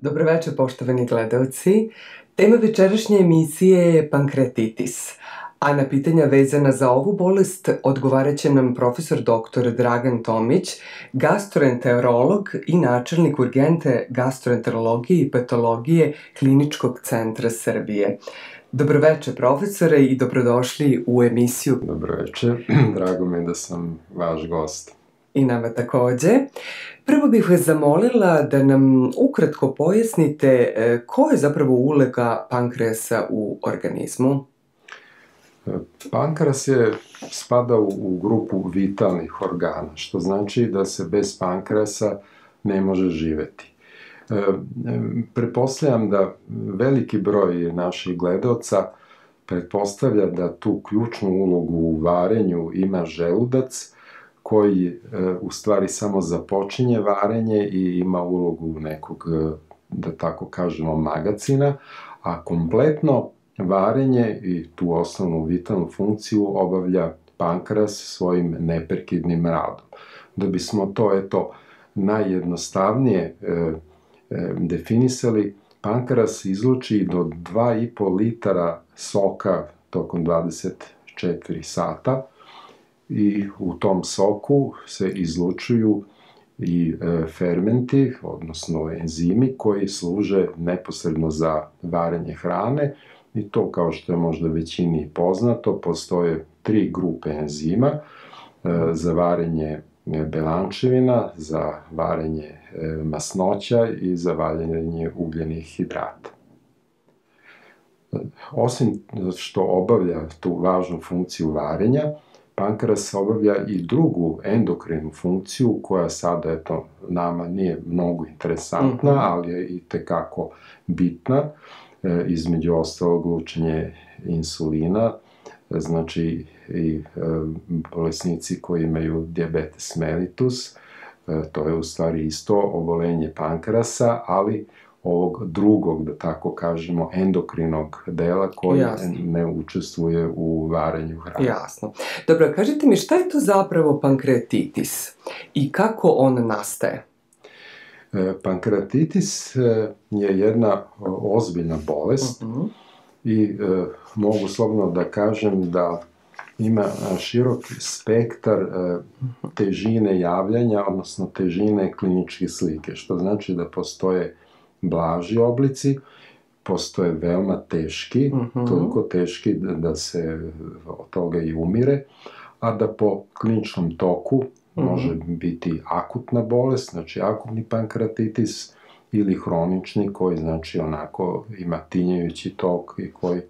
Dobroveče, poštovani gledalci. Tema večerašnje emisije je pankreatitis, a na pitanja vezana za ovu bolest odgovarat će nam profesor dr. Dragan Tomić, gastroenterolog i načelnik urgente gastroenterologije i patologije Kliničkog centra Srbije. Dobroveče, profesore, i dobrodošli u emisiju. Dobroveče, drago mi je da sam vaš gost. I nama takođe. Prvo bih vas zamolila da nam ukratko pojasnite e, ko je zapravo ulega pankreasa u organizmu? E, pankreas je spada u grupu vitalnih organa, što znači da se bez pankreasa ne može živeti. E, preposljam da veliki broj naših gledalca pretpostavlja da tu ključnu ulogu u varenju ima želudac, koji e, u stvari samo započinje varenje i ima ulogu nekog, e, da tako kažemo, magacina, a kompletno varenje i tu osnovnu vitalnu funkciju obavlja pankras svojim neprekidnim radom. Da bismo to, eto, najjednostavnije e, e, definisali, pankras izluči do 2,5 litara soka tokom 24 sata, i u tom soku se izlučuju i e, fermenti, odnosno enzimi koji služe neposredno za varenje hrane i to kao što je možda većini poznato, postoje tri grupe enzima e, za varenje belančevina, za varenje e, masnoća i za varenje ugljenih hidrata. Osim što obavlja tu važnu funkciju varenja, pankreas obavlja i drugu endokrinu funkciju koja sada, eto, nama nije mnogo interesantna, mm -hmm. ali je i tekako bitna, e, između ostalog učenje insulina, znači i e, bolesnici koji imaju diabetes mellitus, e, to je u stvari isto obolenje pankrasa, ali ovog drugog, da tako kažemo, endokrinog dela koji Jasno. ne učestvuje u varenju hrane. Jasno. Dobro, kažite mi šta je to zapravo pankreatitis i kako on nastaje? E, pankreatitis e, je jedna ozbiljna bolest uh mhm. -huh. i e, mogu slobodno da kažem da ima širok spektar težine javljanja, odnosno težine kliničke slike, što znači da postoje blaži oblici, postoje veoma teški, uh mhm. -huh. toliko teški da, da se od toga i umire, a da po kliničnom toku uh mhm. -huh. može biti akutna bolest, znači akutni pankreatitis ili hronični koji znači onako ima tinjajući tok i koji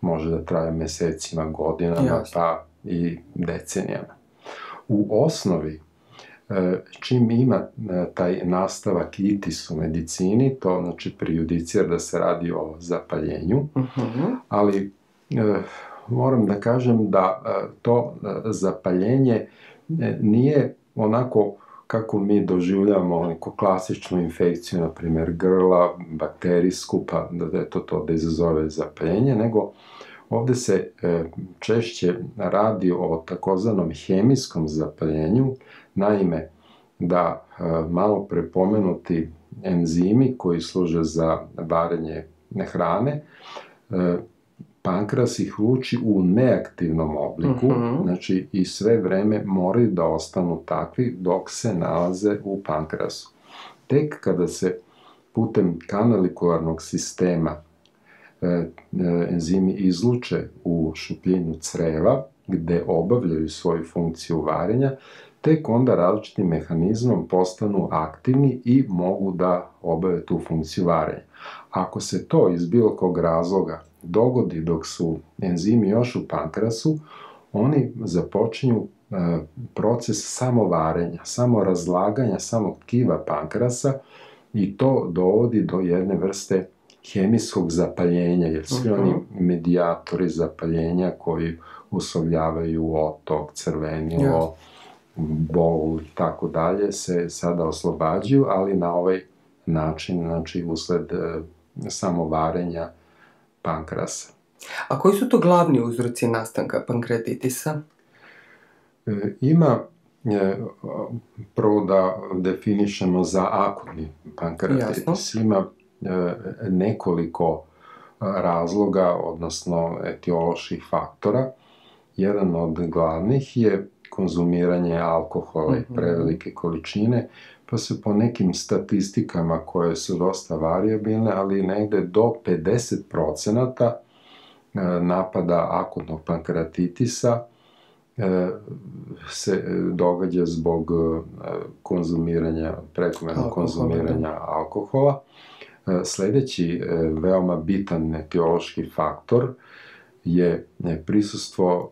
može da traje mesecima, godinama, Jasne. pa i decenijama. U osnovi čim ima e, taj nastavak itis u medicini, to znači prejudicira da se radi o zapaljenju, uh mhm. -huh. ali e, moram da kažem da to zapaljenje nije onako kako mi doživljamo neku klasičnu infekciju, na primjer grla, bakterijsku, pa da je to to da izazove zapaljenje, nego ovde se češće radi o takozvanom hemijskom zapaljenju, Naime, da e, malo prepomenuti enzimi koji služe za varenje hrane, e, pankras ih luči u neaktivnom obliku, uh mhm. -huh. znači i sve vreme moraju da ostanu takvi dok se nalaze u pankrasu. Tek kada se putem kanalikularnog sistema e, enzimi izluče u šupljinu creva, gde obavljaju svoju funkciju varenja, tek onda različitim mehanizmom postanu aktivni i mogu da obave tu funkciju varenja. Ako se to iz bilo kog razloga dogodi dok su enzimi još u pankrasu, oni započinju e, proces samovarenja, samo razlaganja samog tkiva pankrasa i to dovodi do jedne vrste hemijskog zapaljenja, jer svi uh -huh. oni medijatori zapaljenja koji uslovljavaju otok, crvenilo, yes bol i tako dalje se sada oslobađaju, ali na ovaj način, znači usled e, samovarenja pankrasa. A koji su to glavni uzroci nastanka pankreatitisa? E, ima e, prvo da definišemo za akutni pankreatitis. Jasno. Ima nekoliko razloga, odnosno etioloških faktora. Jedan od glavnih je konzumiranje alkohola i mhm. prevelike količine, pa se po nekim statistikama koje su dosta variabilne, ali negde do 50% e, napada akutnog pankreatitisa e, se događa zbog e, konzumiranja, prekomernog konzumiranja da. alkohola. Sledeći veoma bitan etiološki faktor je prisustvo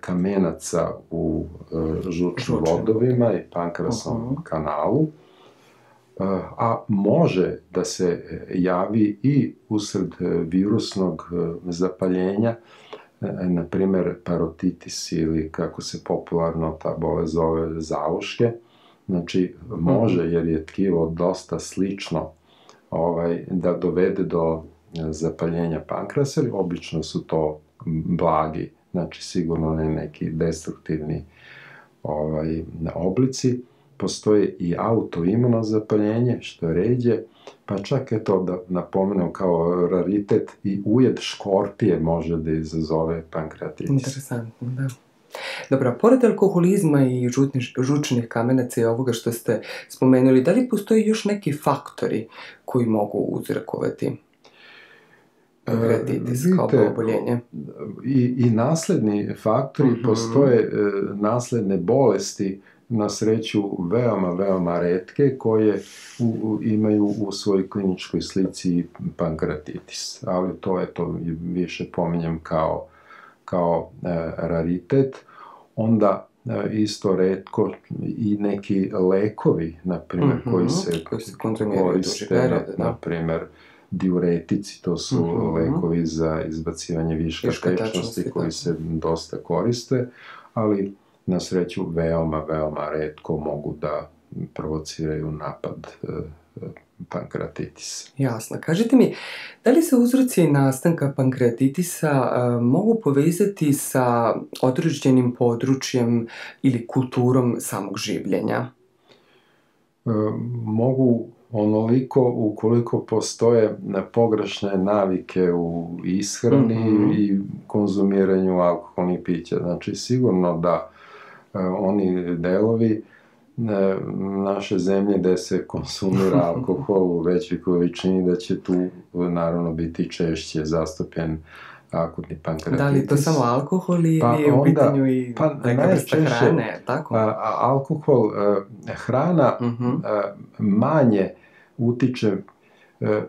kamenaca u e, žučnim vodovima i pankrasnom -huh. kanalu, e, a može da se javi i usred virusnog e, zapaljenja, na primer parotitis ili kako se popularno ta bolest zove zauške, znači može jer je tkivo dosta slično ovaj, da dovede do zapaljenja pankrasa, obično su to blagi znači sigurno ne neki destruktivni ovaj, oblici. Postoje i autoimuno zapaljenje, što je ređe, pa čak eto da napomenem kao raritet i ujed škorpije može da izazove pankreatitis. Interesantno, da. Dobro, pored alkoholizma i žutni, žučnih kamenaca i ovoga što ste spomenuli, da li postoji još neki faktori koji mogu uzrekovati pankreatitis kao oboljenje. I, I nasledni faktori, mm -hmm. postoje e, nasledne bolesti, na sreću veoma, veoma redke, koje u, u, imaju u svojoj kliničkoj slici pankreatitis. Ali to, eto, više pominjem kao, kao e, raritet. Onda e, isto redko i neki lekovi, na primjer, mm -hmm. koji se, koji se koriste, na, da. na primjer, diuretici, to su uh mhm. -huh. lekovi za izbacivanje viška, viška tečnosti da. koji se dosta koriste, ali na sreću veoma, veoma redko mogu da provociraju napad e, pankreatitis. Jasno. Kažite mi, da li se uzroci nastanka pankreatitisa uh, mogu povezati sa određenim područjem ili kulturom samog življenja? Uh, mogu onoliko ukoliko postoje pogrešne navike u ishrani mm -hmm. i konzumiranju alkoholnih pića. Znači, sigurno da e, oni delovi e, naše zemlje gde se konsumira alkohol u većoj količini, da će tu naravno biti češće zastupljen akutni pankreatitis. Da li to samo alkohol ili pa je u pitanju i pa, neka vrsta hrane, tako? A, a, alkohol, a, e, hrana uh mhm. -huh. a, manje utiče e,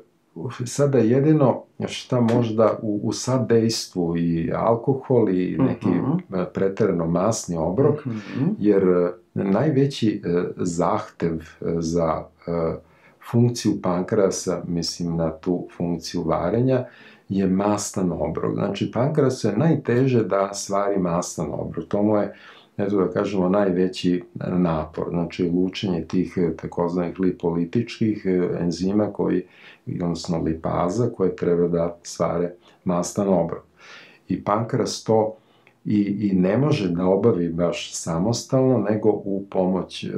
sada jedino šta možda u, u sadejstvu i alkohol i neki uh mhm. -huh. preterano masni obrok, uh mhm. -huh. jer e, najveći e, zahtev za funkciju pankrasa, mislim na tu funkciju varenja, je mastan obrok. Znači, pankrasu je najteže da stvari mastan obrok. To mu je eto da kažemo, najveći napor, znači lučenje tih takozvanih lipolitičkih eh, enzima koji, odnosno lipaza koje treba da stvare mastan obrok. I pankras to i, i ne može da obavi baš samostalno, nego u pomoć, eh,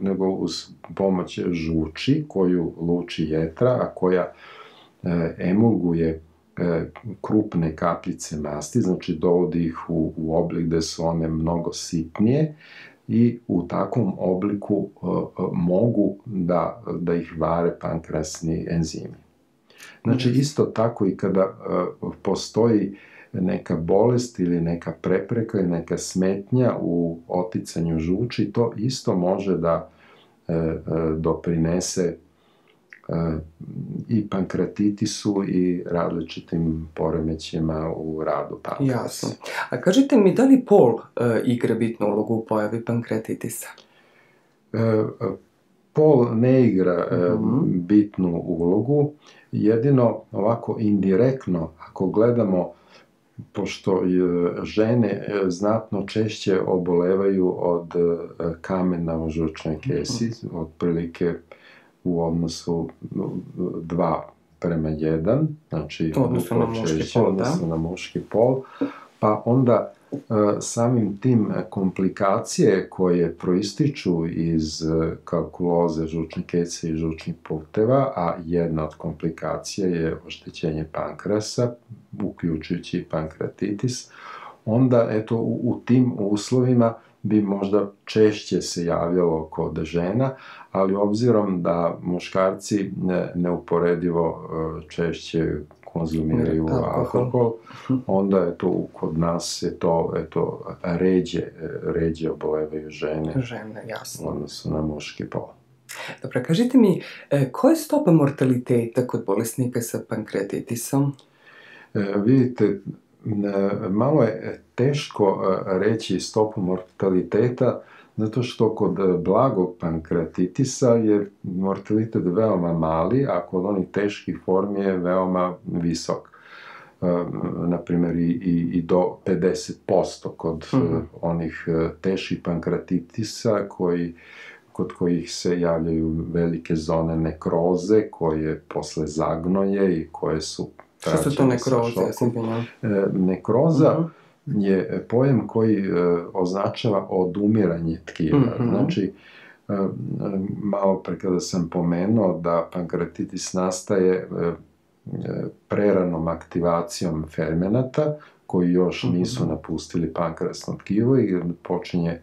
nego uz pomoć žuči koju luči jetra, a koja emulguje e, krupne kapljice masti, znači dovodi ih u, u oblik gde su one mnogo sitnije i u takvom obliku e, e mogu da, da ih vare pankrasni enzimi. Znači isto tako i kada e, postoji neka bolest ili neka prepreka ili neka smetnja u oticanju žuči, to isto može da e, e, doprinese i pankreatitisu i različitim poremećima u radu pankrasa. Jasno. A kažite mi, da li pol e, igra bitnu ulogu u pojavi pankreatitisa? E, pol ne igra e, mm -hmm. bitnu ulogu, jedino ovako indirektno, ako gledamo pošto žene e, znatno češće obolevaju od e, kamena u žučnoj kesi, -hmm. otprilike u odnosu 2 prema 1, znači odnosno na muški pol, da. na muški pol, pa onda samim tim komplikacije koje proističu iz kalkuloze žučnih kece i žučnih puteva, a jedna od komplikacija je oštećenje pankrasa, uključujući i pankreatitis, onda eto u, u tim uslovima bi možda češće se javljalo kod žena, ali obzirom da muškarci ne, neuporedivo češće konzumiraju alkohol. alkohol, onda je to kod nas je to eto, ređe, ređe obolevaju žene. Žene, jasno. Odnosno na muški pol. Dobro, kažite mi, e, koja je stopa mortaliteta kod bolesnika sa pankreatitisom? E, vidite, malo je teško e, reći stopu mortaliteta, zato što kod blagog pankreatitisa je mortalitet veoma mali, a kod onih teških formi je veoma visok. E, na primjer, i, i, i do 50% kod mm -hmm. onih teških pankreatitisa koji kod kojih se javljaju velike zone nekroze koje posle zagnoje i koje su Šta su to nekroze? Ja nekroza uh -huh. Je pojem koji e, označava odumiranje tkiva. Uh -huh. Znači, e, malo pre kada sam pomenuo da pankreatitis nastaje e, preranom aktivacijom fermenata koji još nisu napustili pankrasno tkivo i počinje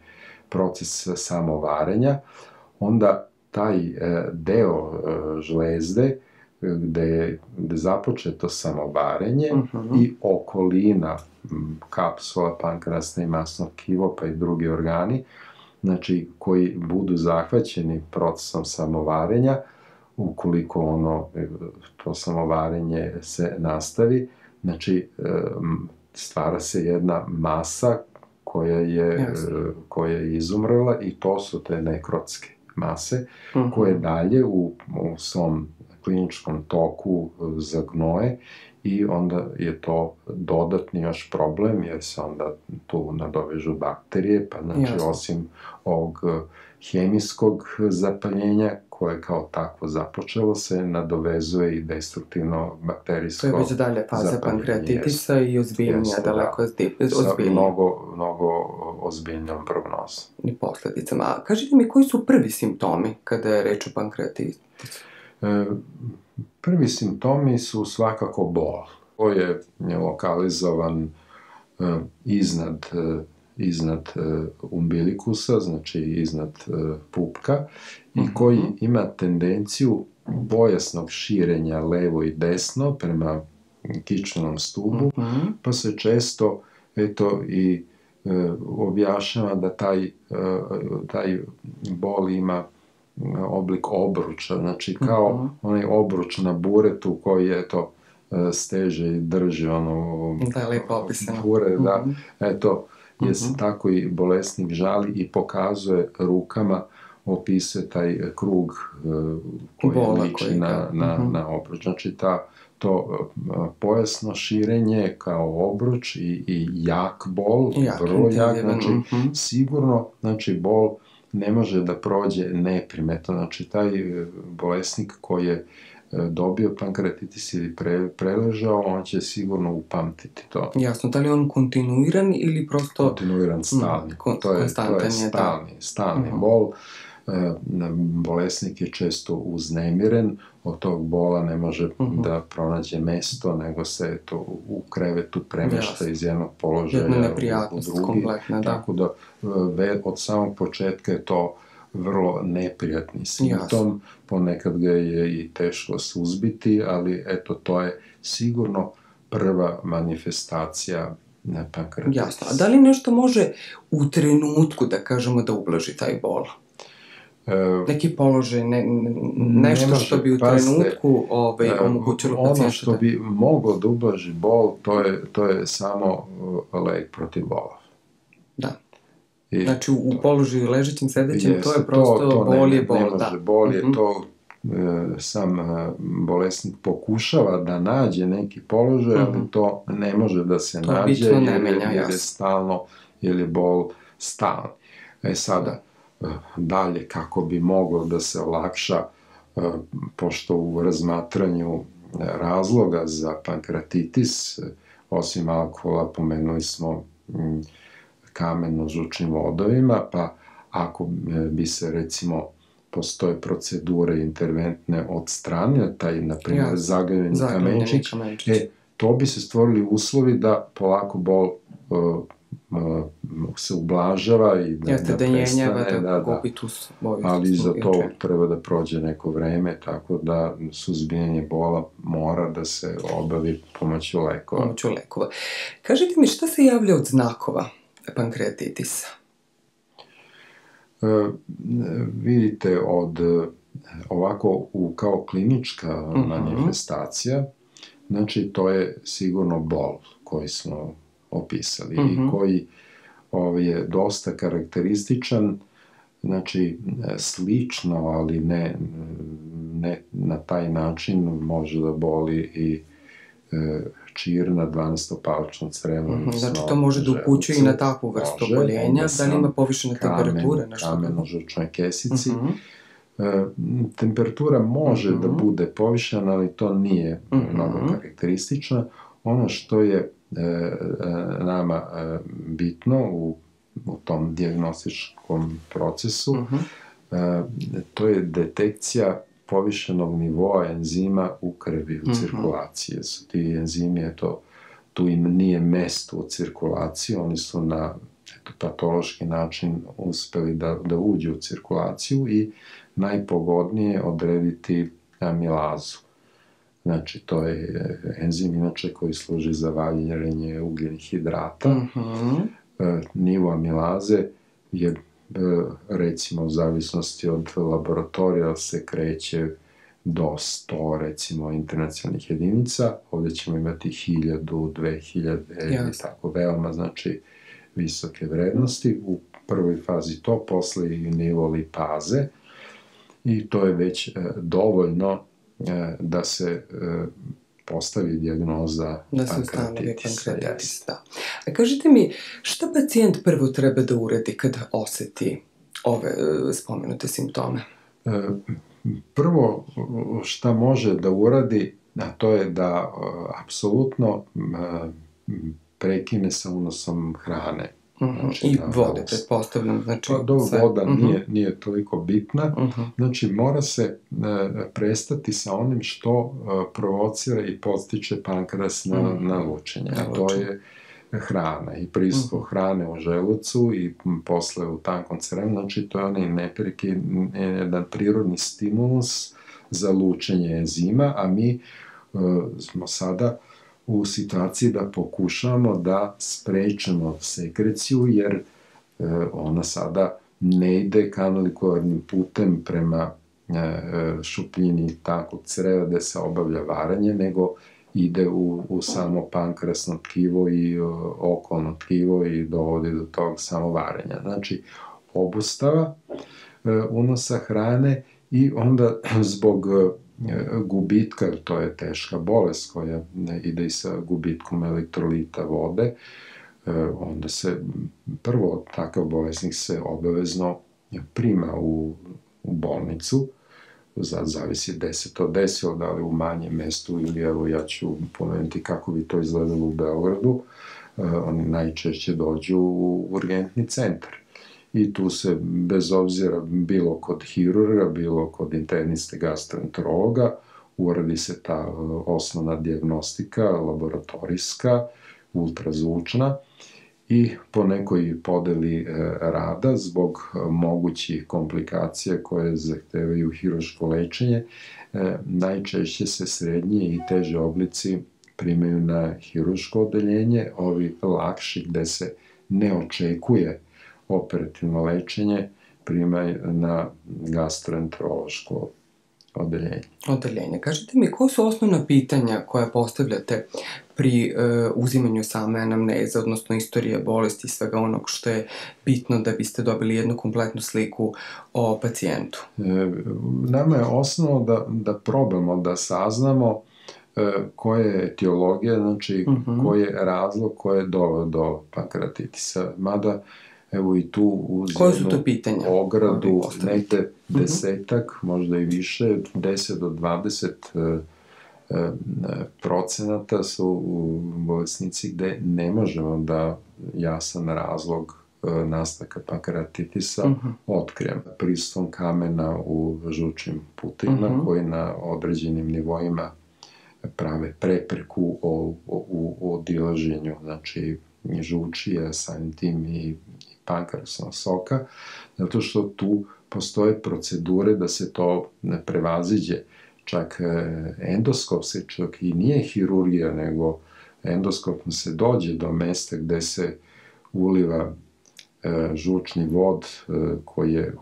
proces samovarenja, onda taj deo žlezde gde je gde započeto samovarenje uh mhm. -huh. i okolina kapsula, pankrasna i masno tkivo, pa i drugi organi, znači koji budu zahvaćeni procesom samovarenja, ukoliko ono, e, to samovarenje se nastavi, znači e, stvara se jedna masa koja je, yes. koja je izumrla i to su te nekrotske mase, uh mhm. -huh. koje dalje u, u svom kliničkom toku e, zagnoje i onda je to dodatni još problem jer se onda tu nadovežu bakterije, pa znači Jasne. osim ovog e, hemijskog zapaljenja koje kao takvo započelo se, nadovezuje i destruktivno bakterijsko To je već dalje faza pankreatitisa i ozbiljnija, da. daleko da, ozbiljnija. mnogo, mnogo ozbiljnijom prognozom. I posledicama. A kažite mi, koji su prvi simptomi kada je reč o pankreatisu? E, prvi simptomi su svakako bol. To je lokalizovan e, iznad, e, iznad umbilikusa, znači iznad pupka, i mhm. koji ima tendenciju pojasnog širenja levo i desno prema kičnom stubu, -hmm. pa se često eto i objašnjava da taj, taj bol ima oblik obruča, znači kao uh mhm. -huh. onaj obruč na buretu koji je to e, steže i drži ono da, lepo opisano. bure, uh -huh. da, mhm. eto, je se uh mhm. -huh. tako i bolesnik žali i pokazuje rukama opisuje taj krug uh, koji Bola, liči koji, na, da. na, -huh. na obruč. Znači, ta, to uh, pojasno širenje kao obruč i, i jak bol, jak, vrlo jak, znači, uh -huh. sigurno, znači, bol ne može da prođe neprimetno. Znači, taj e, bolesnik koji je e, dobio pankreatitis ili pre, preležao, on će sigurno upamtiti to. Jasno, da li on kontinuiran ili prosto... Kontinuiran, stalni. Mm, kon, to je, to je stalni, da. stalni uh -huh. bol. E, bolesnik je često uznemiren, od tog bola ne može uh mhm. -huh. da pronađe mesto, nego se to u krevetu premešta Jasne. iz jednog položaja u drugi. Kompletna, da. Tako da ve, od samog početka je to vrlo neprijatni simptom, Jasne. ponekad ga je i teško suzbiti, ali eto, to je sigurno prva manifestacija pankreatitisa. Jasno. A da li nešto može u trenutku, da kažemo, da ublaži taj bol? E, neki položaj, ne, nešto ne što bi u trenutku ovaj, e, omogućilo pacijentu. Ono što da... bi moglo da ublaži bol, to je, to je samo uh, lek protiv bola. Da. I znači, u, u položaju ležećim, sedećim, to je prosto to, to bol je bol, ne može, da. Bol je mm -hmm. to, e, sam e, bolesnik pokušava da nađe neki položaj, mm -hmm. ali mhm. to ne može da se to nađe, jer, ne menja, jer je stalno, jer je bol stalno. E sada, dalje kako bi moglo da se olakša, e, pošto u razmatranju razloga za pankreatitis, osim alkohola, pomenuli smo kameno-žučnim vodovima, pa ako bi se recimo postoje procedure interventne od strane, taj, na primjer, ja, zagljeni kamenčić, e, to bi se stvorili uslovi da polako bol uh, se ublažava i da, Jeste, da, da prestane, da, da, gubi tu svoju ali za to treba da prođe neko vreme, tako da suzbijenje bola mora da se obavi pomoću lekova. Pomoću lekova. Kažite mi, šta se javlja od znakova pankreatitisa? E, vidite od ovako u, kao klinička mhm. -huh. manifestacija, znači to je sigurno bol koji smo opisali uh -huh. i mhm. koji ovaj, je dosta karakterističan, znači slično, ali ne, ne na taj način može da boli i e, čir na 12-palčno crevo. Mm -hmm, znači to može da upućuje i na takvu vrstu može, oboljenja, da li ima povišene kamen, temperature? Nešto kameno-žučnoj kesici. Mm -hmm. E, temperatura može mm -hmm. da mhm. bude povišena, ali to nije mm -hmm. mnogo karakteristično. Ono što je nama e, bitno u, u tom diagnostičkom procesu, mm -hmm. e, to je detekcija povišenog nivoa enzima u krvi, u -hmm. cirkulaciji. Su ti enzimi, eto, tu im nije mesto u cirkulaciji, oni su na eto, patološki način uspeli da, da uđu u cirkulaciju i najpogodnije odrediti amilazu. Znači, to je enzim inače koji služi za valjenje ugljenih hidrata. Mm -hmm. e, nivo amilaze je E, recimo u zavisnosti od laboratorija se kreće do 100 recimo internacionalnih jedinica, ovde ćemo imati 1000, 2000 i tako veoma znači visoke vrednosti. U prvoj fazi to, posle i nivo lipaze i to je već e, dovoljno da se postavi diagnoza da se ustanovi pankratitis. Da. A kažite mi, šta pacijent prvo treba da uredi kada oseti ove e, spomenute simptome? E, prvo šta može da uradi, a to je da e, apsolutno prekine sa unosom hrane. Uh znači, I da, vode, da, pretpostavljam. Znači, pa, do, sve. voda uh -huh. nije, nije toliko bitna. Uh -huh. Znači, mora se e, prestati sa onim što e, provocira i postiče pankras na, uh -huh. na lučenje. A to je hrana i prisustvo uh -huh. hrane u želucu i posle u tankom cremu. Znači, to je onaj nepreki, jedan prirodni stimulus za lučenje enzima, a mi uh, smo sada u situaciji da pokušamo da sprečemo sekreciju, jer e, ona sada ne ide kanalikularnim putem prema e, šupljini takvog creva gde se obavlja varanje, nego ide u, u samo pankrasno tkivo i e, okolno tkivo i dovodi do tog samovarenja. Znači, obustava unosa hrane i onda zbog E, gubitka, to je teška bolest koja ide i sa gubitkom elektrolita vode, e, onda se prvo takav bolesnik se obavezno prima u, u bolnicu, za, zavisi gde se to desilo, da li u manjem mestu ili evo ja ću pomenuti kako bi to izgledalo u Beogradu, e, oni najčešće dođu u urgentni centar i tu se, bez obzira bilo kod hirurga, bilo kod interniste gastroenterologa, uradi se ta e, osnovna diagnostika, laboratorijska, ultrazvučna i po nekoj podeli e, rada zbog mogućih komplikacija koje zahtevaju hiruško lečenje, e, najčešće se srednji i teže oblici primaju na hiruško odeljenje, ovi lakši gde se ne očekuje operativno lečenje prima na gastroenterološko odeljenje. Odeljenje. Kažite mi, koje su osnovna pitanja koje postavljate pri uh, uzimanju same anamneze, odnosno istorije bolesti i svega onog što je bitno da biste dobili jednu kompletnu sliku o pacijentu? E, nama je osnovno da, da probamo da saznamo e, koja je etiologija, znači uh mhm. -huh. koji je razlog koji je doveo do pankratitisa. Mada evo i tu uz Koje su to pitanja? ogradu, negde mhm. desetak, mm -hmm. možda i više, 10 do 20 e, e, procenata su bolesnici gde ne možemo da jasan razlog nastaka pankreatitisa uh -huh. otkrijem pristom kamena u žučnim putima uh -huh. koji na određenim nivoima prave prepreku o, o, u odilaženju, znači žučije, samim tim i pankrasnog soka, zato što tu postoje procedure da se to prevaziđe. Čak e, endoskop se čak i nije hirurgija, nego endoskopom se dođe do mesta gde se uliva e, žučni vod e, koji, je,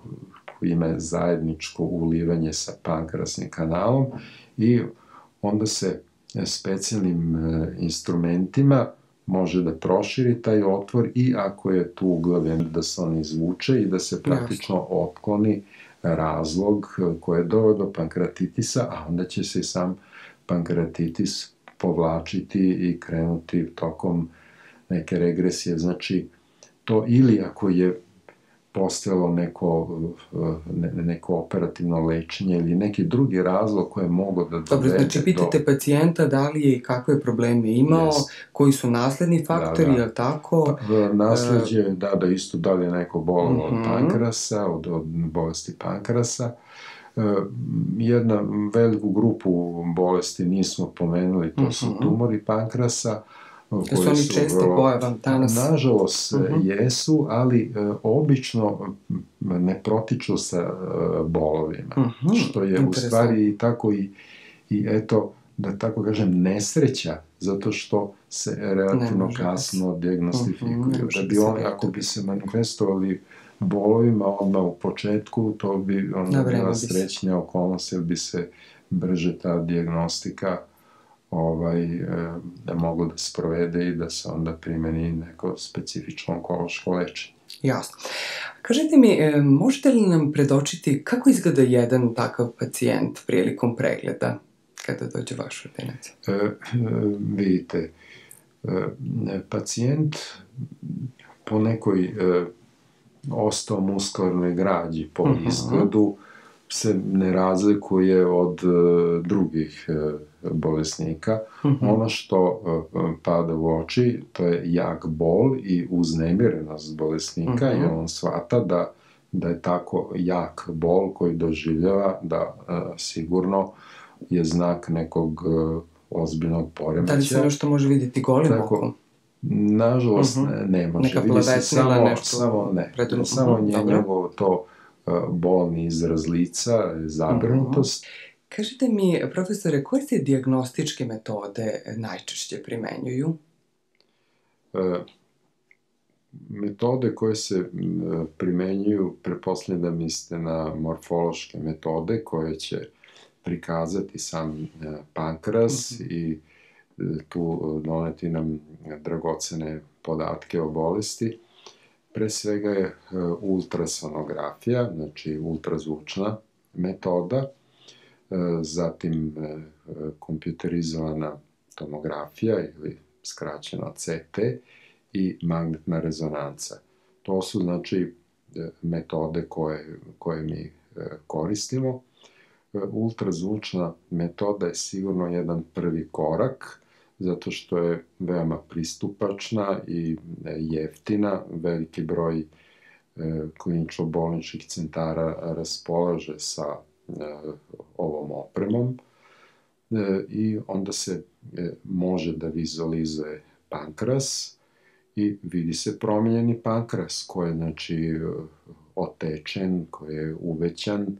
koji ima zajedničko ulivanje sa pankrasnim kanalom i onda se specijalnim instrumentima može da proširi taj otvor i ako je tu uglavljen da se on izvuče i da se praktično otkloni razlog koji je doveo do pankreatitisa, a onda će se sam pankreatitis povlačiti i krenuti tokom neke regresije. Znači, to ili ako je postojalo neko, ne, neko operativno lečenje ili neki drugi razlog koje je mogo da dovede Dobro, znači pitate do... pacijenta da li je i kakve probleme imao, yes. koji su nasledni faktori, da, da. je tako? Pa, nasledđe, uh, da, da isto da li je neko bolalo uh -huh. od mhm. pankrasa, od, od bolesti pankrasa. Uh, jedna veliku grupu bolesti nismo pomenuli, to uh -huh. su mhm. tumori pankrasa, koje su oni česte pojava danas? Nažalost uh -huh. jesu, ali uh, obično ne protiču sa uh, bolovima, uh -huh. što je u stvari i tako i, i eto, da tako kažem, nesreća, zato što se relativno kasno diagnostifikuju. Uh -huh, da bi oni, ako bi se manifestovali bolovima odmah u početku, to bi onda bila srećnja okolnost, jer bi se brže ta diagnostika ovaj, e, da mogu da sprovede i da se onda primeni neko specifično onkološko lečenje. Jasno. Kažite mi, e, možete li nam predočiti kako izgleda jedan takav pacijent prilikom pregleda kada dođe vaš ordinacija? E, e, vidite, e, pacijent po nekoj e, ostomuskularnoj građi, po uh mhm. -huh. izgledu, se ne razlikuje od e, drugih e, bolesnika. Mhm. Ono što e, pada u oči, to je jak bol i uznemirenost bolesnika mhm. on shvata da, da je tako jak bol koji doživljava da sigurno je znak nekog ozbiljnog poremeća. Da li se nešto može vidjeti golim Tako, okom? Nažalost, uh mhm. -huh. ne, ne može. Neka samo, nešto samo, ne, samo uh -huh. njegovo to bolni izraz lica, zabrinutost. Uh -huh. Kažite mi, profesore, koje se diagnostičke metode najčešće primenjuju? E, metode koje se primenjuju, preposledam da mislite na morfološke metode koje će prikazati sam e, pankras mhm. -huh. i e, tu doneti nam dragocene podatke o bolesti pre svega je e, ultrasonografija, znači ultrazvučna metoda, e, zatim e, kompjuterizovana tomografija ili skraćeno CT i magnetna rezonanca. To su znači metode koje, koje mi koristimo. Ultrazvučna metoda je sigurno jedan prvi korak, zato što je veoma pristupačna i e, jeftina. Veliki broj e, klinično-bolničkih centara raspolaže sa e, ovom opremom i onda se može da vizualizuje pankras i vidi se promijenjeni pankras koji je znači otečen, koji je uvećan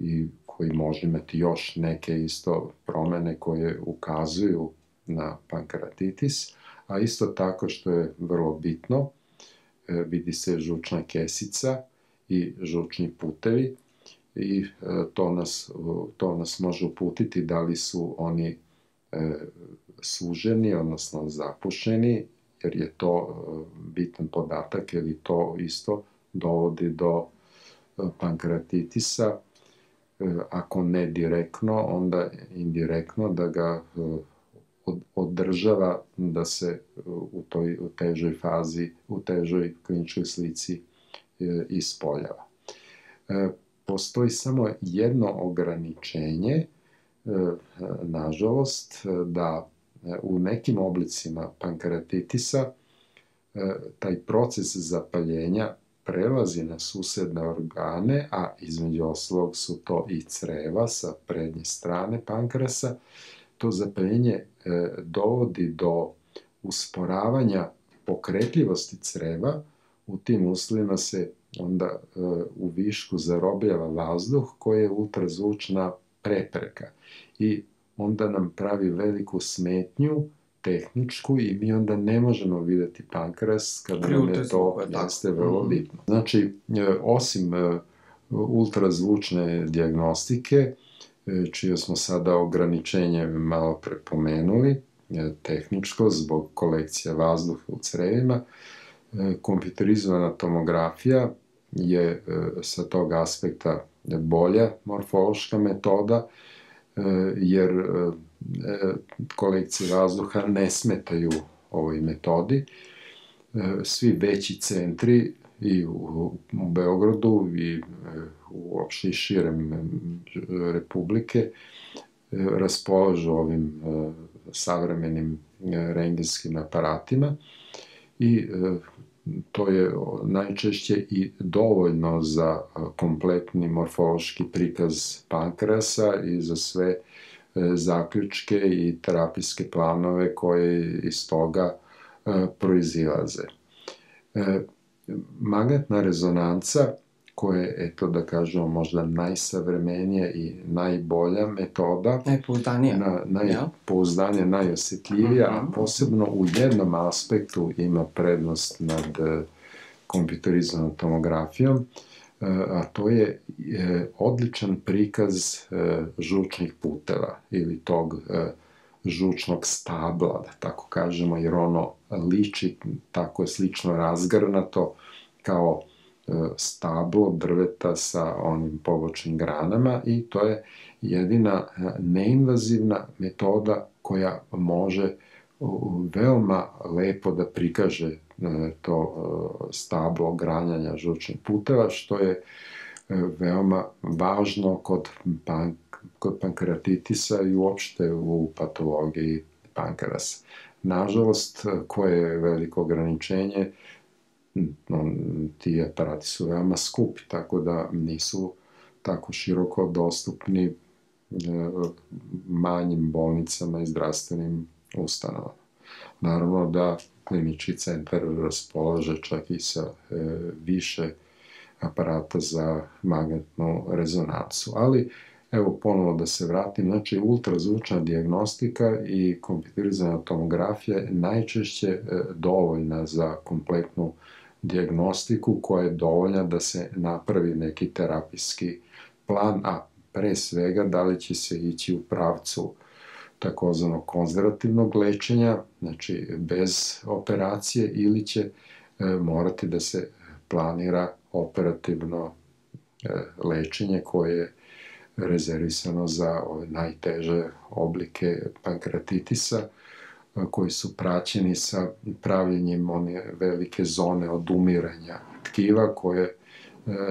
i koji može imati još neke isto promene koje ukazuju na pankreatitis, a isto tako što je vrlo bitno, e, vidi se žučna kesica i žučni putevi i e, to nas, to nas može uputiti da li su oni e, suženi, odnosno zapušeni, jer je to bitan podatak, jer i to isto dovodi do pankreatitisa, ako ne direktno, onda indirektno da ga održava da se u toj u težoj fazi, u težoj kliničkoj slici e, ispoljava. E, postoji samo jedno ograničenje, e, nažalost, da u nekim oblicima pankreatitisa taj proces zapaljenja prelazi na susedne organe, a između oslog su to i creva sa prednje strane pankrasa, to zapaljenje e, dovodi do usporavanja pokretljivosti creva, u tim uslovima se onda e, u višku zarobljava vazduh koji je ultrazvučna prepreka. I onda nam pravi veliku smetnju tehničku i mi onda ne možemo videti pankras kada nam je to jeste vrlo mhm. bitno. Znači, e, osim e, ultrazvučne diagnostike, e, čije smo sada ograničenje malo prepomenuli, tehničko zbog kolekcija vazduha u crevima, kompjuterizovana tomografija je sa tog aspekta bolja morfološka metoda, jer kolekcije vazduha ne smetaju ovoj metodi. Svi veći centri i u, u Beogradu i uopšte i širem Republike raspolažu ovim savremenim rengenskim aparatima i to je najčešće i dovoljno za kompletni morfološki prikaz pankrasa i za sve E, zaključke i terapijske planove koje iz toga e, proizilaze. E, magnetna rezonanca koja je, eto da kažemo, možda najsavremenija i najbolja metoda. Najpouzdanija. Na, najpouzdanija, najosjetljivija, uh -huh. a mhm. posebno u jednom aspektu ima prednost nad kompjuterizovanom tomografijom, a to je odličan prikaz e, žučnih puteva ili tog e, žučnog stabla, da tako kažemo, jer ono liči, tako je slično razgrnato kao e, stablo drveta sa onim pobočnim granama i to je jedina neinvazivna metoda koja može veoma lepo da prikaže to stablo granjanja žučnih puteva, što je veoma važno kod, pank, kod pankreatitisa i uopšte u patologiji pankrasa. Nažalost, koje je veliko ograničenje, no, ti aparati su veoma skupi, tako da nisu tako široko dostupni e, manjim bolnicama i zdravstvenim ustanovama. Naravno da klinički centar raspolaže čak i sa e, više aparata za magnetnu rezonancu. Ali, evo ponovo da se vratim, znači ultrazvučna diagnostika i kompjuterizana tomografija je najčešće e, dovoljna za kompletnu diagnostiku koja je dovoljna da se napravi neki terapijski plan, a pre svega da li će se ići u pravcu takozvanog konzervativnog lečenja, znači bez operacije, ili će e, morati da se planira operativno e, lečenje koje je rezervisano za ove najteže oblike pankreatitisa, e, koji su praćeni sa pravljenjem one velike zone odumiranja tkiva koje e,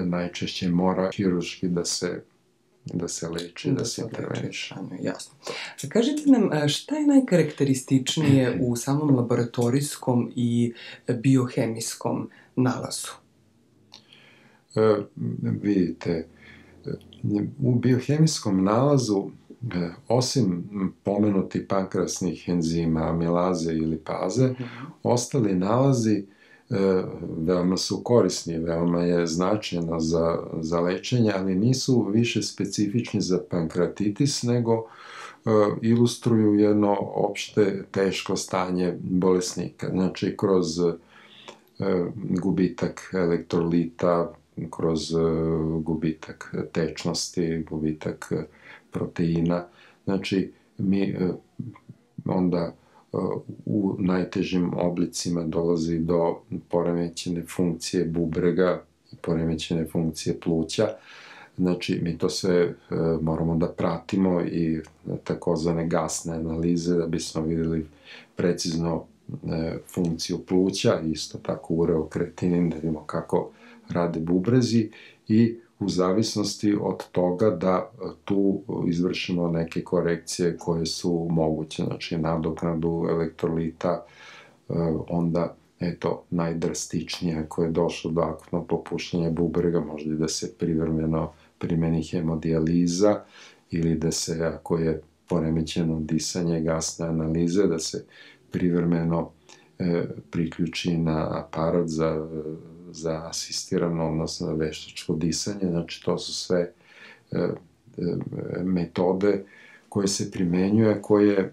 najčešće mora hiruški da se da se leči, da, da se interveniše. Jasno. Kažite nam, šta je najkarakterističnije u samom laboratorijskom i biohemijskom nalazu? E, vidite, u biohemijskom nalazu, e, osim pomenuti pankrasnih enzima, amilaze ili paze, mm -hmm. ostali nalazi e, veoma su korisni, veoma je značajno za, za lečenje, ali nisu više specifični za pankratitis, nego e, ilustruju jedno opšte teško stanje bolesnika. Znači, kroz e, gubitak elektrolita, kroz e, gubitak tečnosti, gubitak proteina. Znači, mi e, onda e, u najtežim oblicima dolazi do poremećene funkcije bubrega, poremećene funkcije pluća, Znači, mi to sve moramo da pratimo i takozvane gasne analize da bismo videli precizno funkciju pluća, isto tako ureokretinin, da vidimo kako rade bubrezi i u zavisnosti od toga da e, tu izvršimo neke korekcije koje su moguće, znači nadoknadu elektrolita, e, onda eto, najdrastičnije ako je došlo do akutnog popuštanja bubrega, možda i da se privremeno primeni hemodijaliza ili da se, ako je poremećeno disanje gasne analize, da se privremeno e, priključi na aparat za, za asistirano, odnosno veštačko disanje, znači to su sve e, e, metode koje se primenjuje, koje e,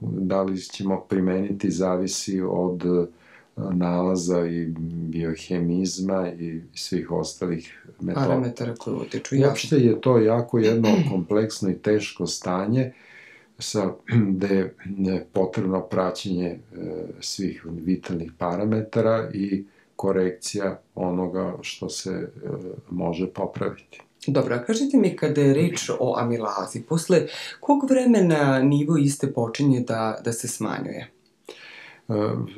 da li ćemo primeniti zavisi od nalaza i biohemizma i svih ostalih metoda. Parametara koje utiču. Uopšte je to jako jedno kompleksno i teško stanje sa, gde je potrebno praćenje e, svih vitalnih parametara i korekcija onoga što se e, može popraviti. Dobro, a kažite mi kada je reč o amilazi, posle kog vremena nivo iste počinje da, da se smanjuje? E,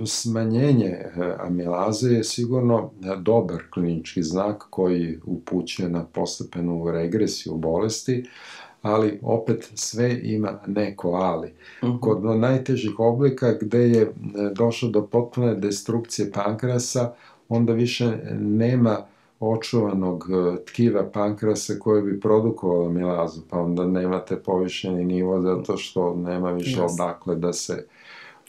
smanjenje amilaze je sigurno dobar klinički znak koji upućuje na postepenu regresiju bolesti, ali opet sve ima neko ali. Mhm. Kod najtežih oblika gde je e, došlo do potpune destrukcije pankrasa, onda više nema očuvanog tkiva pankrasa koje bi produkovalo amilazu, pa onda nemate povišeni nivo zato što nema više yes. odakle da se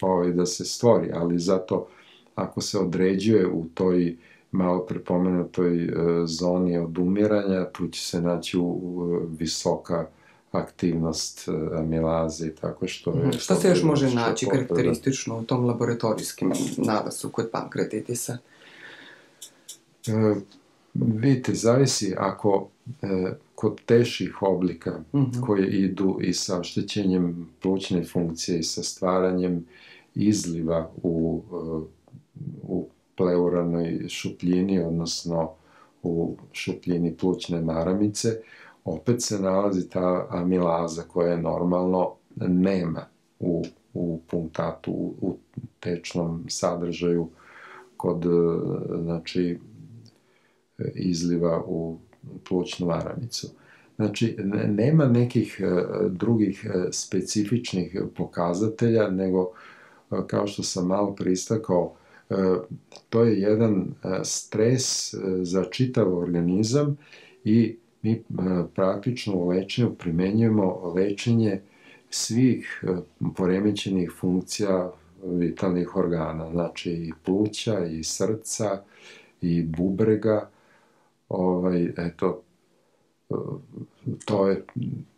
ovaj, da se stvori, ali zato ako se određuje u toj malo prepomenutoj e, zoni odumiranja, tu će se naći u, u visoka aktivnost e, amilaze i tako što je... Šta se još može naći karakteristično u tom laboratorijskim nalasu kod pankreatitisa? E, vidite, zavisi ako e, kod teših oblika mm -hmm. koje idu i sa oštećenjem plućne funkcije i sa stvaranjem izliva u, u pleuranoj šupljini, odnosno u šupljini plućne maramice, opet se nalazi ta amilaza koja je normalno nema u, u punktatu, u, u tečnom sadržaju kod znači izliva u plućnu maramicu. Znači, nema nekih drugih specifičnih pokazatelja, nego kao što sam malo pristakao, e, to je jedan e, stres e, za čitav organizam i mi praktično u lečenju primenjujemo lečenje svih poremećenih funkcija vitalnih organa, znači i pluća, i srca, i bubrega, ovaj, eto, to je,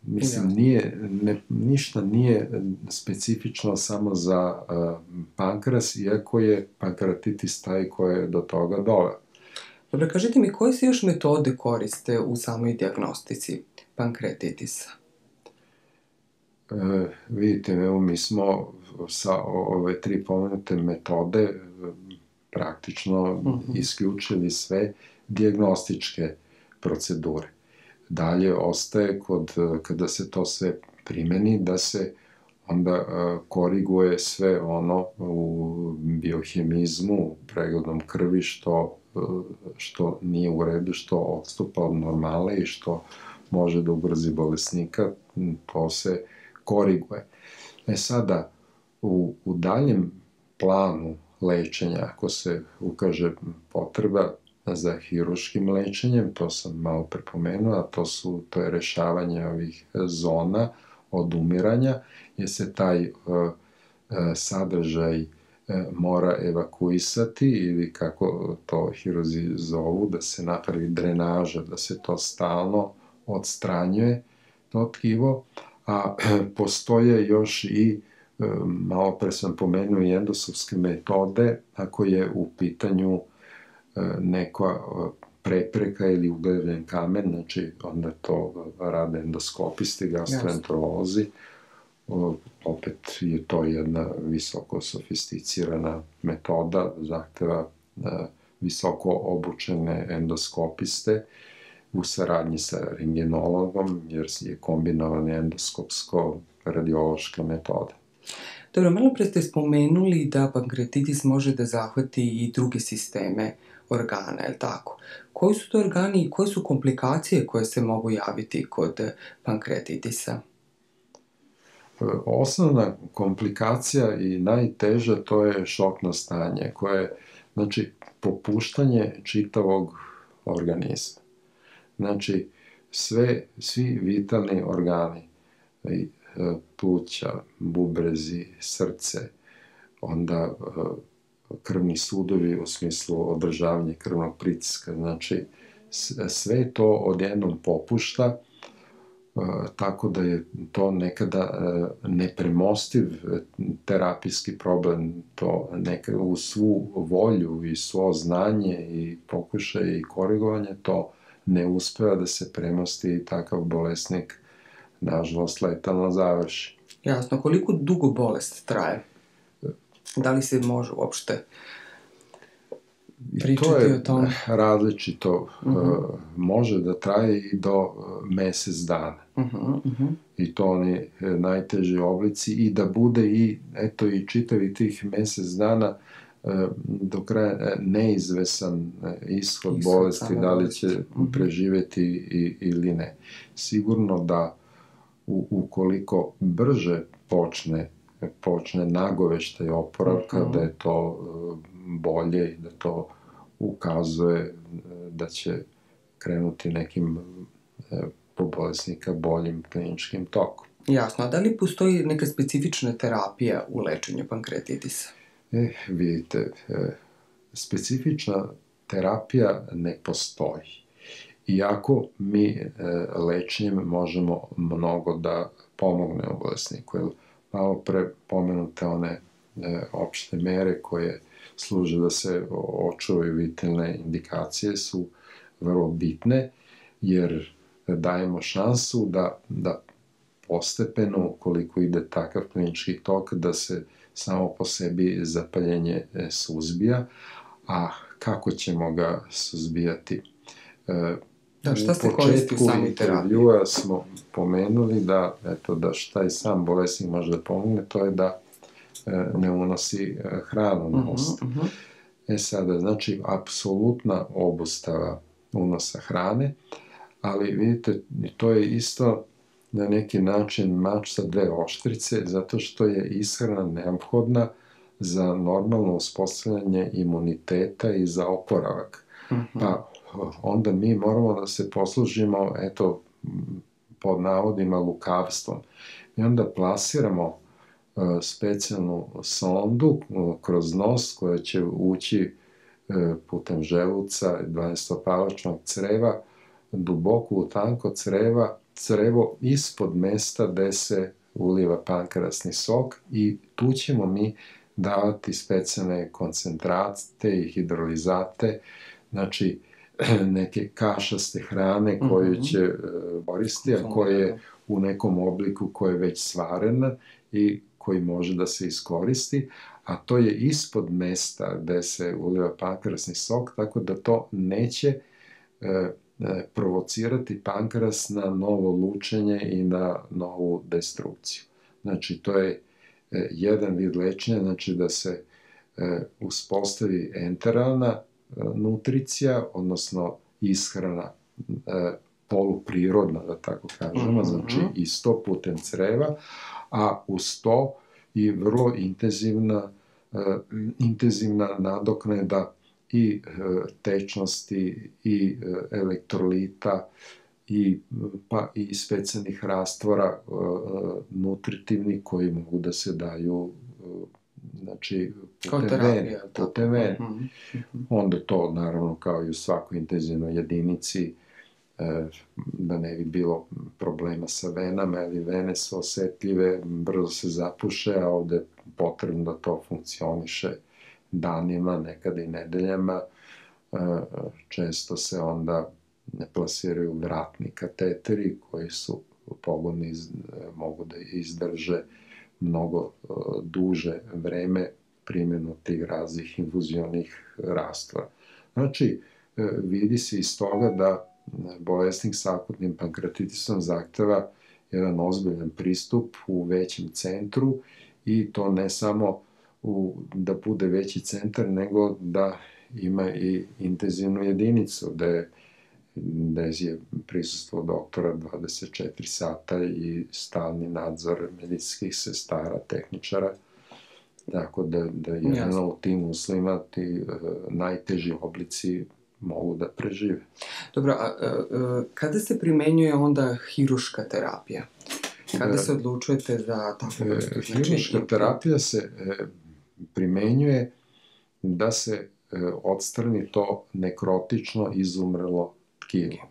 mislim, nije, ne, ništa nije specifično samo za uh, pankras, iako je pankratitis taj koji je do toga doveo. Dobro, kažite mi, koje se još metode koriste u samoj diagnostici pankreatitisa? E, vidite, evo, mi smo sa ove tri pomenute metode praktično uh mhm. -huh. isključili sve diagnostičke procedure dalje ostaje kod, kada se to sve primeni, da se onda e, koriguje sve ono u biohemizmu, u pregledom krvi, što, e, što nije u redu, što odstupa od normale i što može da ubrzi bolesnika, to se koriguje. E sada, u, u daljem planu lečenja, ako se ukaže potreba, za hiruškim lečenjem, to sam malo prepomenuo, a to, su, to je rešavanje ovih zona od umiranja, jer se taj uh, sadržaj uh, mora evakuisati ili kako to hiruzi zovu, da se napravi drenaža, da se to stalno odstranjuje, to tkivo, a postoje još i malo pre sam pomenuo i endosovske metode ako je u pitanju E, neka prepreka ili uglavljen kamen, znači onda to rade endoskopisti, gastroenterolozi, opet je to jedna visoko sofisticirana metoda, zahteva e, visoko obučene endoskopiste u saradnji sa rengenologom, jer je kombinovana endoskopsko-radiološka metoda. Dobro, malo pre ste spomenuli da pankreatitis može da zahvati i druge sisteme organa, je li tako? Koji su to organi i koje su komplikacije koje se mogu javiti kod pankreatitisa? Osnovna komplikacija i najteža to je šokno stanje, koje je, znači, popuštanje čitavog organizma. Znači, sve, svi vitalni organi, e, pluća, bubrezi, srce, onda e, krvni sudovi u smislu održavanja krvnog pritiska, znači sve to odjednom popušta, tako da je to nekada nepremostiv terapijski problem, to nekada u svu volju i svo znanje i pokušaj i korigovanje, to ne uspeva da se premosti i takav bolesnik nažalost letalno završi. Jasno, koliko dugo bolest traje? Da li se može uopšte pričati to je o tome? različito. Uh -huh. uh, može da traje i do uh, mesec dana. Uh -huh, uh -huh. I to oni e, najteži oblici i da bude i, eto, i čitavi tih mesec dana e, do kraja e, neizvesan ishod, ishod bolesti, da li će preživeti i, ili ne. Sigurno da u, ukoliko brže počne počne nagoveštaj oporavka, uh -huh. da je to bolje i da to ukazuje da će krenuti nekim po bolesnika boljim kliničkim tokom. Jasno, a da li postoji neka specifična terapija u lečenju pankreatitisa? E, vidite, e, specifična terapija ne postoji. Iako mi e, lečenjem možemo mnogo da pomogne u bolesniku, jer malo pre pomenute one e, opšte mere koje služe da se očuvaju vitalne indikacije su vrlo bitne, jer dajemo šansu da, da postepeno, koliko ide takav klinički tok, da se samo po sebi zapaljenje e, suzbija, a kako ćemo ga suzbijati? E, da, šta se koristi u sami terapiji? U smo pomenuli da, eto, da šta i sam bolesnik može da pomogne, to je da e, ne unosi hranu na usta. Uh -huh, uh -huh. E sada, znači, apsolutna obustava unosa hrane, ali vidite, to je isto na neki način mač sa dve oštrice, zato što je ishrana neophodna za normalno uspostavljanje imuniteta i za oporavak. Uh mhm. -huh. Pa onda mi moramo da se poslužimo, eto, pod navodima lukavstvom. I onda plasiramo uh, specijalnu sondu uh, kroz nos koja će ući uh, putem želuca 12-palačnog creva duboko u tanko creva, crevo ispod mesta gde se uliva pankrasni sok i tu ćemo mi davati specijalne koncentrate i hidrolizate, znači neke kašaste hrane mhm. će koristiti, a koje je u nekom obliku koje je već svarena i koji može da se iskoristi, a to je ispod mesta gde se uliva pankrasni sok, tako da to neće e, E, provocirati pankras na novo lučenje i na novu destrukciju. Znači, to je e, jedan vid lečenja, znači da se e, uspostavi enteralna nutricija, odnosno ishrana poluprirodna, da tako kažemo, mm -hmm. znači isto putem creva, a uz to i vrlo intenzivna, intenzivna nadokneda i e, tečnosti i e, elektrolita i pa i specijalnih rastvora e, nutritivnih koji mogu da se daju znači putem vene, putem vene. Mm -hmm. Onda to naravno kao i u svakoj intenzivnoj jedinici da ne bi bilo problema sa venama, ali vene su osetljive, brzo se zapuše, a ovde je potrebno da to funkcioniše danima, nekada i nedeljama, e, često se onda ne plasiraju vratni kateteri koji su pogodni, mogu da izdrže mnogo e, duže vreme primjenu tih raznih infuzionih rastvora. Znači, e, vidi se iz toga da bolesnik sa akutnim pankreatitisom zahteva jedan ozbiljan pristup u većem centru i to ne samo u, da bude veći centar, nego da ima i intenzivnu jedinicu, da je da je prisustvo doktora 24 sata i stalni nadzor medicinskih sestara, tehničara, tako da, da jedno u tim uslovima ti uh, najteži oblici mogu da prežive. Dobro, a, a, a kada se primenjuje onda hiruška terapija? Kada se odlučujete za takvu vrstu? E, hiruška terapija se e, primenjuje da se e, odstrani to nekrotično izumrelo tkivo.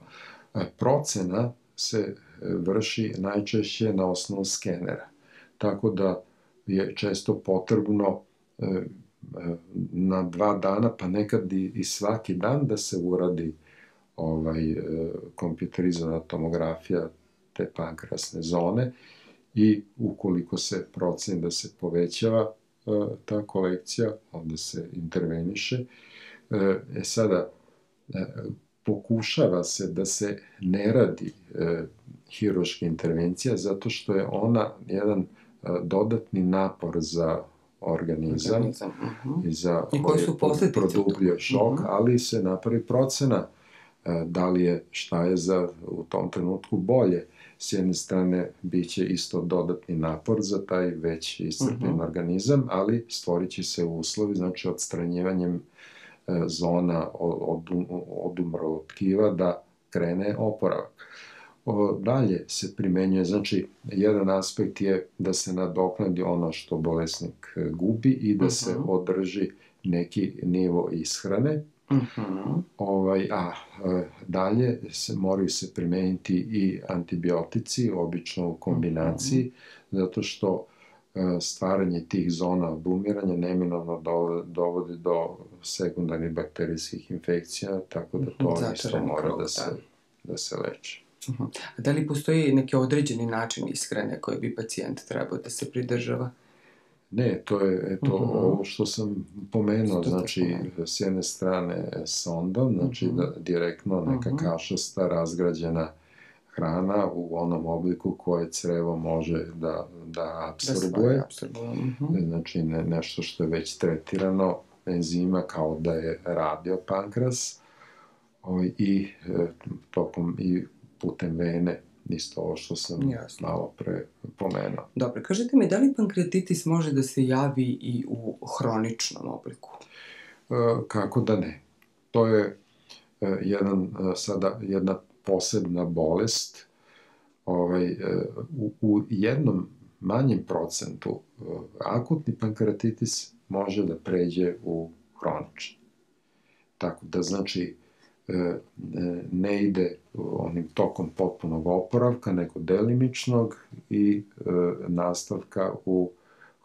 E, procena se e, vrši najčešće na osnovu skenera. Tako da je često potrebno e, na dva dana, pa nekad i, svaki dan da se uradi ovaj, kompjuterizovana tomografija te pankrasne zone i ukoliko se proceni da se povećava ta kolekcija, onda se interveniše. E sada, pokušava se da se ne radi e, hiruška intervencija zato što je ona jedan e, dodatni napor za organizam, organizam. Uh -huh. i za I koji su produblje šok, uh mhm. -huh. ali se napravi procena e, da li je, šta je za u tom trenutku bolje. S jedne strane, bit će isto dodatni napor za taj već iscrpljen uh mhm. -huh. organizam, ali stvorit će se uslovi, znači odstranjivanjem E, zona odumrlog tkiva da krene oporavak. Dalje se primenjuje, znači, jedan aspekt je da se nadoknadi ono što bolesnik e, gubi i da uh -huh. se mhm. održi neki nivo ishrane, Uh mhm. -huh. ovaj, a e, dalje se moraju se primeniti i antibiotici, obično u kombinaciji, uh mhm. -huh. zato što E, stvaranje tih zona odumiranja neminovno dovodi do sekundarnih bakterijskih infekcija, tako da to isto mora krug, da, se, da. da se leči. Uh -huh. A da li postoji neki određeni način ishrane koji bi pacijent trebao da se pridržava? Ne, to je eto, uh -huh. ovo što sam pomenuo, što znači s jedne strane sondom, znači uh -huh. da direktno neka uh -huh. kašasta razgrađena hrana u onom obliku koje crevo može da, da absorbuje. Da absorbuje. Uh -huh. Znači ne, nešto što je već tretirano enzima kao da je radio pankras o, ovaj, i e, tokom i putem vene isto ovo što sam Jasno. malo pre pomenuo. Dobro, kažete mi, da li pankreatitis može da se javi i u hroničnom obliku? E, kako da ne. To je e, jedan, e, sada jedna posebna bolest, ovaj, e, u, u jednom manjem procentu e, akutni pankreatitis može da pređe u hronični. Tako da znači ne ide onim tokom potpunog oporavka, nego delimičnog i nastavka u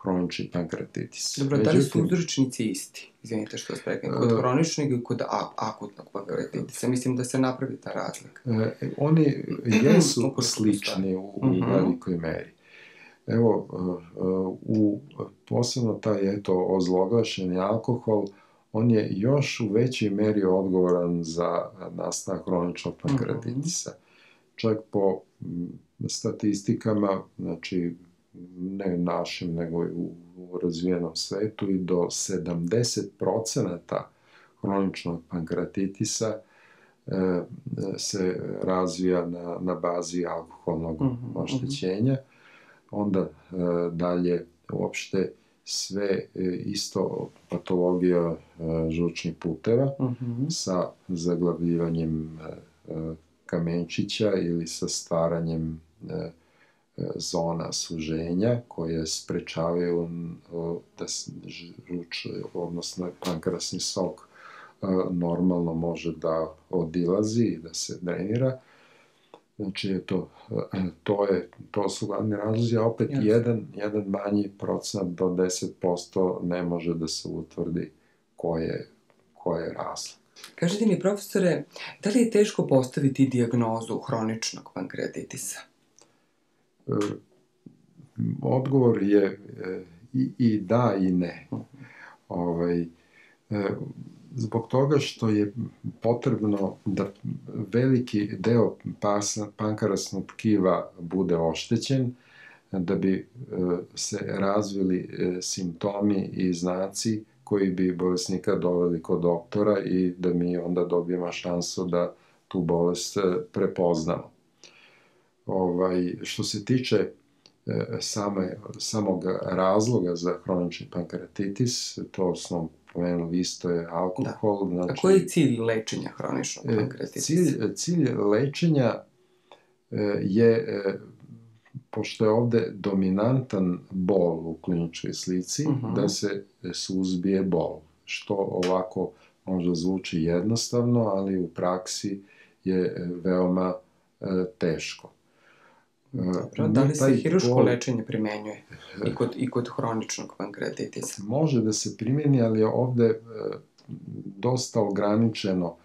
hronični pankreatitis. Dobro, da li su uzročnici isti? Izvinite što vas prekam, kod hroničnog i kod akutnog pankreatitisa. Mislim da se napravi ta razlika. Oni jesu slični u, u uh mhm. -huh. velikoj meri. Evo, u, posebno taj, eto, ozloglašeni alkohol, on je još u većoj meri odgovoran za nastanak hroničnog pankreatitisa. Uh -huh. Čak po statistikama, znači, ne našim, nego i u, u razvijenom svetu i do 70% hroničnog pankreatitisa e, se razvija na, na bazi alkoholnog uh -huh, oštećenja. Onda e, dalje uopšte sve e, isto patologija e, žučnih puteva uh -huh. sa zaglavljivanjem e, kamenčića ili sa stvaranjem zona suženja koje sprečavaju da žuč, odnosno pankrasni sok normalno može da odilazi i da se drenira. Znači, eto, to, je, to su glavni razlozi, a opet yes. jedan, jedan manji procenat do 10% ne može da se utvrdi ko je, ko je razlog. Kažite mi, profesore, da li je teško postaviti diagnozu hroničnog pankreatitisa? odgovor je e, i, i da i ne. Ovaj, e, zbog toga što je potrebno da veliki deo pasa, pankarasnog tkiva bude oštećen, da bi e, se razvili simptomi i znaci koji bi bolesnika doveli kod doktora i da mi onda dobijemo šansu da tu bolest prepoznamo. Ovaj, što se tiče same, samog razloga za hronični pankreatitis, to smo pomenuli isto je alkohol. Da. Znači, A koji je cilj lečenja hroničnog pankreatitisa? Cilj, cilj lečenja je pošto je ovde dominantan bol u kliničkoj slici, uh mhm. -huh. da se suzbije bol. Što ovako možda zvuči jednostavno, ali u praksi je veoma e, teško. Dobro, da li se hiruško bol... lečenje primenjuje i kod, i kod hroničnog pankreatitisa? Može da se primeni, ali je ovde e, dosta ograničeno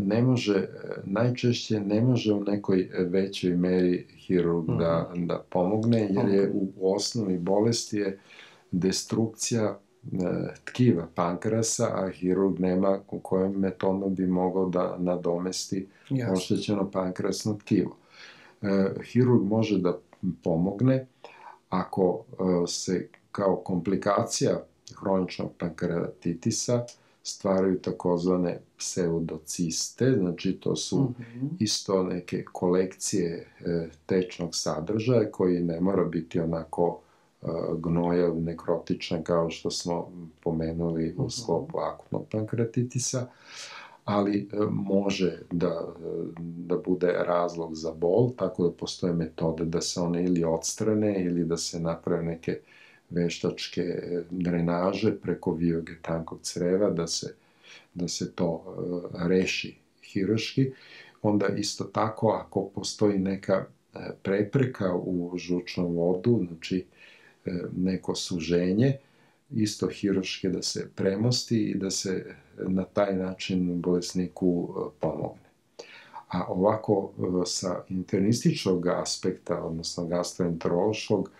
ne može, najčešće ne može u nekoj većoj meri hirurg mm. da, mhm. da pomogne, jer je u, osnovi bolesti je destrukcija e, tkiva pankrasa, a hirurg nema u kojem metodom bi mogao da nadomesti oštećeno pankrasno tkivo. E, hirurg može da pomogne ako e, se kao komplikacija hroničnog pankreatitisa stvaraju takozvane pseudociste, znači to su mm -hmm. isto neke kolekcije e, tečnog sadržaja koji ne mora biti onako e, gnojav, nekrotičan kao što smo pomenuli u mhm. sklopu akutnog pankreatitisa, ali e, može da, da bude razlog za bol, tako da postoje metode da se one ili odstrane ili da se naprave neke veštačke drenaže preko vijoge tankog creva da se, da se to uh, reši hiroški. Onda isto tako ako postoji neka e, prepreka u žučnom vodu, znači e, neko suženje, isto hiroške da se premosti i da se na taj način bolesniku pomogne. A ovako sa internističnog aspekta, odnosno gastroenterološkog,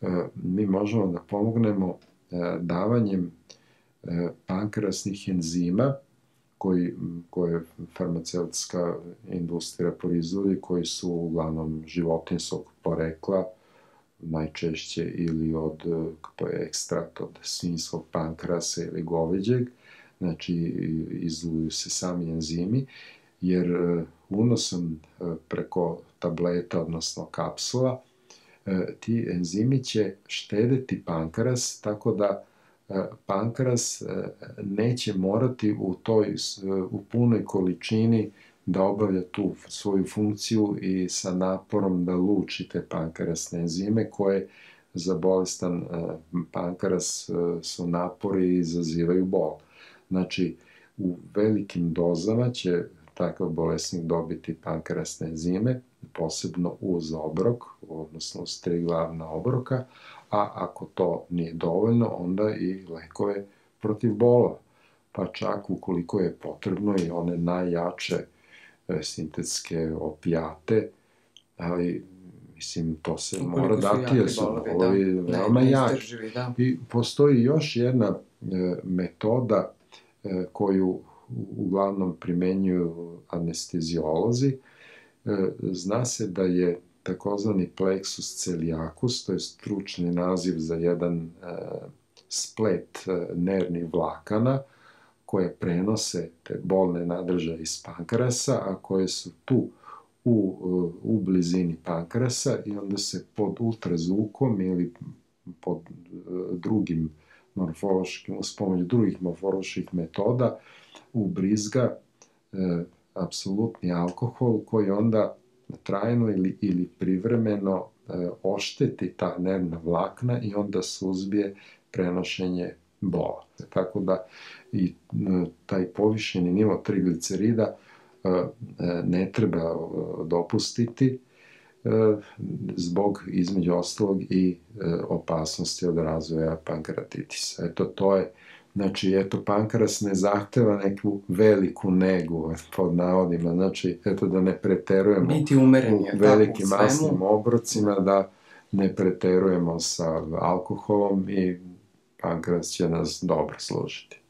E, mi možemo da pomognemo e, davanjem e, pankrasnih enzima koji, koje farmaceutska industrija proizvodi, koji su uglavnom životinskog porekla, najčešće ili od, to je ekstrakt od svinjskog pankrasa ili goveđeg, znači izluju se sami enzimi, jer unosom preko tableta, odnosno kapsula, E, ti enzimi će štedeti pankras, tako da e, pankras e, neće morati u toj u punoj količini da obavlja tu svoju funkciju i sa naporom da luči te pankrasne enzime koje za bolestan pankras su napori i izazivaju bol. Znači, u velikim dozama će takav bolesnik dobiti pankrasne enzime, posebno uz obrok, odnosno uz tri glavna obroka, a ako to nije dovoljno, onda i lekove protiv bola, pa čak ukoliko je potrebno i one najjače e, sintetske opijate, ali mislim, to se Ukoliko mora dati, jer su bolovi da. veoma jaki. Da. I postoji još jedna e, metoda koju uglavnom primenjuju anestezijolozi, E, zna se da je takozvani plexus celiacus, to je stručni naziv za jedan e, splet e, nervnih vlakana, koje prenose te bolne nadržaje iz pankrasa, a koje su tu u, u blizini pankrasa i onda se pod ultrazvukom ili pod drugim morfološkim, uz pomoć drugih morfoloških metoda ubrizga apsolutni alkohol koji onda trajno ili, ili privremeno e, ošteti ta nervna vlakna i onda suzbije prenošenje bola. Tako da i e, taj povišeni nivo triglicerida e, e ne treba e, dopustiti e, zbog između ostalog i opasnosti od razvoja pankreatitisa. Eto, to je Znači, eto, pankras ne zahteva neku veliku negu, pod navodima, znači, eto, da ne preterujemo Biti umeren u velikim da, u masnim obrocima, da ne preterujemo sa alkoholom i pankras će nas dobro služiti.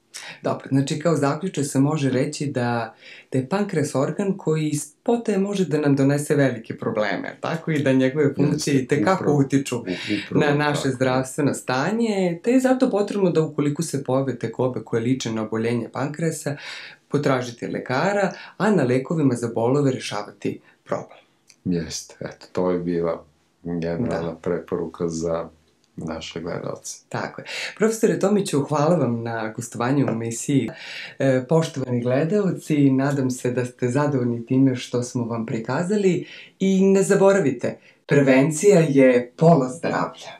Dobro, znači kao zaključaj se može reći da, da je pankreas organ koji iz potaje može da nam donese velike probleme, tako i da njegove funkcije i tekako utiču upravo, na naše tako. zdravstveno stanje, te je zato potrebno da ukoliko se pojave tegobe koje liče na oboljenje pankreasa, potražiti lekara, a na lekovima za bolove rešavati problem. Jeste, eto, to je bila generalna da. preporuka za naše gledalce. Tako je. Profesore Tomiću, hvala vam na gostovanju u emisiji. E, poštovani gledalci, nadam se da ste zadovoljni time što smo vam prikazali i ne zaboravite, prevencija je pola zdravlja.